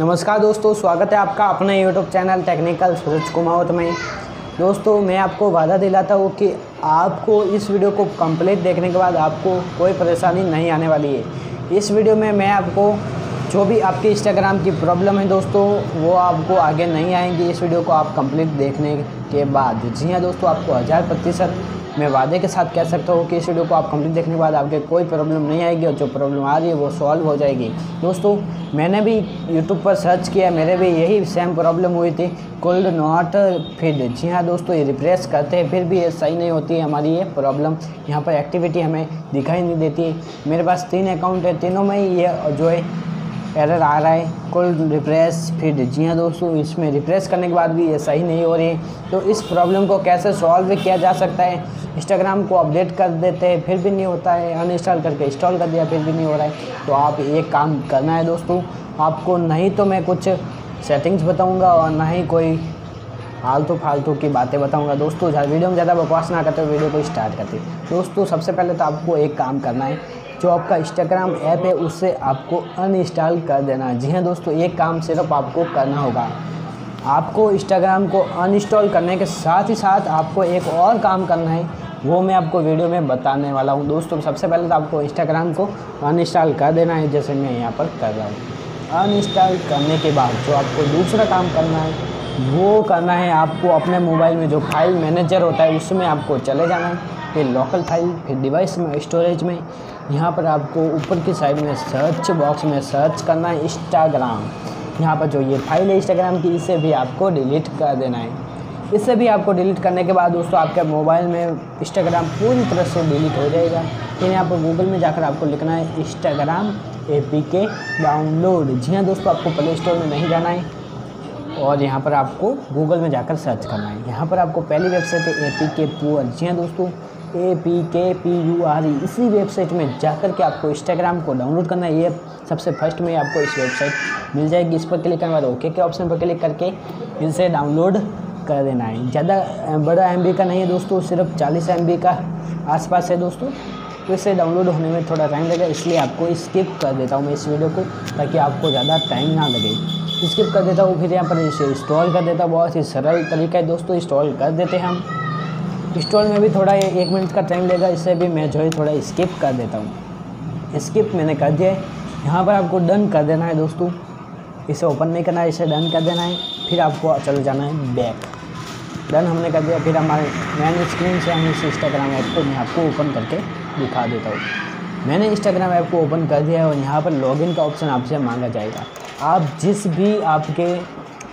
नमस्कार दोस्तों, स्वागत है आपका अपने YouTube channel technical Suraj Kumawat में। दोस्तों, मैं आपको वादा दिलाता हूँ कि आपको इस वीडियो को कंप्लीट देखने के बाद आपको कोई परेशानी नहीं आने वाली है। इस वीडियो में मैं आपको जो भी आपके इंस्टाग्राम की प्रॉब्लम है दोस्तों, वो आपको आगे नहीं आएँगी इस वीडियो को आप कंप्लीट देखने के बाद। जी हाँ दोस्तों, आपको हज़ार प्रतिशत मैं वादे के साथ कह सकता हूँ कि इस वीडियो को आप कंप्लीट देखने के बाद आपके कोई प्रॉब्लम नहीं आएगी और जो प्रॉब्लम आ रही है वो सॉल्व हो जाएगी। दोस्तों, मैंने भी यूट्यूब पर सर्च किया, मेरे भी यही सेम प्रॉब्लम हुई थी कोल्ड नॉट फिड जी हाँ दोस्तों, ये रिप्रेस करते हैं, फिर भी ये सही नहीं होती है, हमारी ये प्रॉब्लम यहाँ पर एक्टिविटी हमें दिखाई नहीं देती। मेरे पास तीन अकाउंट है, तीनों में ये जो है एरर आ रहा है कुल रिप्रेस फिर जी हाँ दोस्तों, इसमें रिप्रेस करने के बाद भी ये सही नहीं हो रही है। तो इस प्रॉब्लम को कैसे सॉल्व किया जा सकता है? इंस्टाग्राम को अपडेट कर देते हैं, फिर भी नहीं होता है। अनइंस्टॉल करके इंस्टॉल कर दिया, फिर भी नहीं हो रहा है। तो आप एक काम करना है दोस्तों, आपको नहीं तो मैं कुछ सेटिंग्स बताऊँगा और ना ही कोई फालतू फालतू की बातें बताऊँगा। दोस्तों वीडियो में ज़्यादा बकवास ना करते वीडियो को स्टार्ट करते। दोस्तों, सबसे पहले तो आपको एक काम करना है जो आपका इंस्टाग्राम ऐप है उससे आपको अनइंस्टॉल कर देना। जी हाँ दोस्तों, एक काम सिर्फ़ आपको करना होगा। आपको इंस्टाग्राम को अनइंस्टॉल करने के साथ ही साथ आपको एक और काम करना है, वो मैं आपको वीडियो में बताने वाला हूँ। दोस्तों, सबसे पहले तो आपको इंस्टाग्राम को अनइंस्टॉल कर देना है, जैसे मैं यहाँ पर कर रहा हूँ। अनइंस्टॉल करने के बाद जो आपको दूसरा काम करना है वो करना है आपको अपने मोबाइल में जो फ़ाइल मैनेजर होता है, उसमें आपको चले जाना है, फिर लोकल फ़ाइल फिर डिवाइस में स्टोरेज में। यहाँ पर आपको ऊपर की साइड में सर्च बॉक्स में सर्च करना है इंस्टाग्राम यहाँ पर जो ये फ़ाइल है इंस्टाग्राम की, इसे भी आपको डिलीट कर देना है। इसे भी आपको डिलीट करने के बाद दोस्तों आपके मोबाइल में इंस्टाग्राम पूरी तरह से डिलीट हो जाएगा। फिर यहाँ पर गूगल में जाकर आपको लिखना है इंस्टाग्राम ए डाउनलोड जी हाँ दोस्तों, आपको प्ले स्टोर में नहीं जाना है। और यहाँ पर आपको गूगल में जाकर सर्च करना है। यहाँ पर आपको पहली वेबसाइट है ए पी के पुअर जी हाँ दोस्तों A P K P U R E इसी वेबसाइट में जाकर के आपको इंस्टाग्राम को डाउनलोड करना है। ये सबसे फ़र्स्ट में आपको इस वेबसाइट मिल जाएगी। इस पर क्लिक करने के बाद ओके के ऑप्शन पर क्लिक करके इसे डाउनलोड कर देना है। ज़्यादा बड़ा एम का नहीं है दोस्तों, सिर्फ़ चालीस एम का आसपास है दोस्तों। तो इसे डाउनलोड होने में थोड़ा टाइम लगेगा, इसलिए आपको स्किप कर देता हूँ मैं इस वीडियो को, ताकि आपको ज़्यादा टाइम ना लगे। स्किप कर देता हूँ, फिर यहाँ पर इसे इंस्टॉल कर देता हूँ। बहुत ही सरल तरीका है दोस्तों इंस्टॉल कर देते हैं हम। इंस्टॉल में भी थोड़ा एक मिनट का टाइम लेगा, इससे भी मैं जो है थोड़ा स्किप कर देता हूँ। स्किप मैंने कर दिया है। यहाँ पर आपको डन कर देना है दोस्तों। इसे ओपन नहीं करना है, इसे डन कर देना है। फिर आपको चलो जाना है बैक डन हमने कर दिया, फिर हमारे मैन स्क्रीन से हम इस इंस्टाग्राम ऐप को मैं आपको ओपन करके दिखा देता हूँ। मैंने इंस्टाग्राम ऐप को ओपन कर दिया है और यहाँ पर लॉगिन का ऑप्शन आपसे मांगा जाएगा। आप जिस भी आपके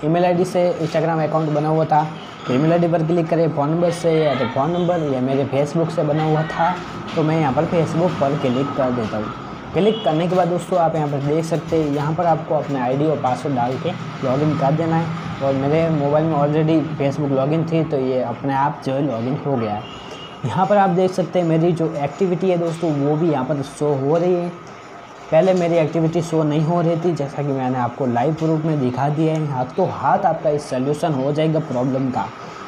ईमेल आईडी से इंस्टाग्राम अकाउंट बना हुआ था तो ईमेल आईडी पर क्लिक करें फ़ोन नंबर से या तो फ़ोन नंबर या मेरे फेसबुक से बना हुआ था तो मैं यहाँ पर फेसबुक पर क्लिक कर देता हूँ। क्लिक करने के बाद दोस्तों आप यहाँ पर देख सकते हैं, यहाँ पर आपको अपने आईडी और पासवर्ड डाल के लॉगिन कर देना है। और मेरे मोबाइल में ऑलरेडी फेसबुक लॉगिन थी तो ये अपने आप जो है लॉगिन हो गया है। यहाँ पर आप देख सकते हैं मेरी जो एक्टिविटी है दोस्तों, वो भी यहाँ पर शो हो रही है। पहले मेरी एक्टिविटी शो नहीं हो रही थी, जैसा कि मैंने आपको लाइव प्रूफ में दिखा दिया है। हाथ तो हाथ आपका इस सोल्यूशन हो जाएगा प्रॉब्लम का।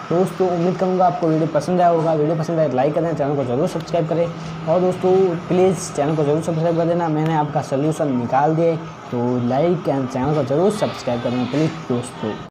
दोस्तों, उम्मीद करूँगा आपको वीडियो पसंद आया होगा। वीडियो पसंद आए लाइक करें, चैनल को ज़रूर सब्सक्राइब करें। और दोस्तों प्लीज़ चैनल को ज़रूर सब्सक्राइब कर देना। मैंने आपका सोल्यूशन निकाल दिए तो लाइक एंड चैनल को ज़रूर सब्सक्राइब करें प्लीज़ दोस्तों।